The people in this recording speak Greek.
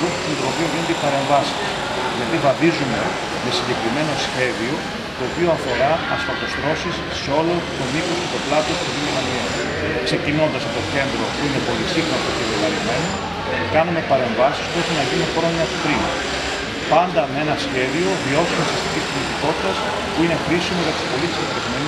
τρόπο με το οποίο γίνονται οι παρεμβάσει. Δηλαδή βαδίζουμε με συγκεκριμένο σχέδιο το οποίο αφορά ασφαλτοστρώσεις σε όλο το μήκος και το πλάτος του Δήμου Ξεκινώντας από το κέντρο που είναι πολύ σύγχρονο και βεβαρημένο, κάνουμε παρεμβάσεις που έχουν να γίνουν χρόνια πριν. Πάντα με ένα σχέδιο βιώσιμης αστική κινητικότητας που είναι χρήσιμο για του πολίτε και.